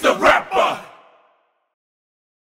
the rap.